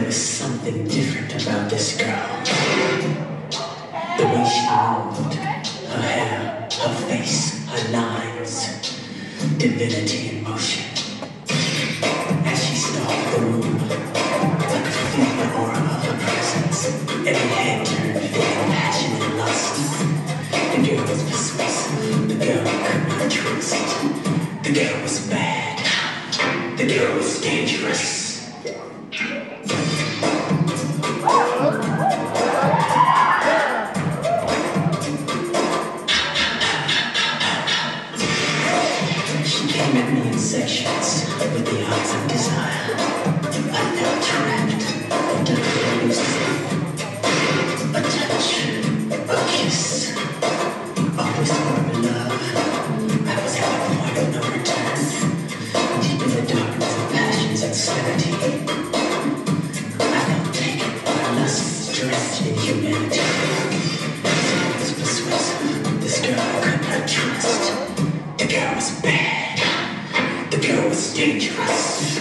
There was something different about this girl. The way she moved, her hair, her face, her lines. Divinity in motion. As she stalked the room, I could feel the aura of her presence. Every head turned full of passion and lust. The girl was persuasive. The girl could not trust. The girl was bad. The girl was dangerous. just in humanity. Was This girl could not trust. The girl was bad. The girl was dangerous.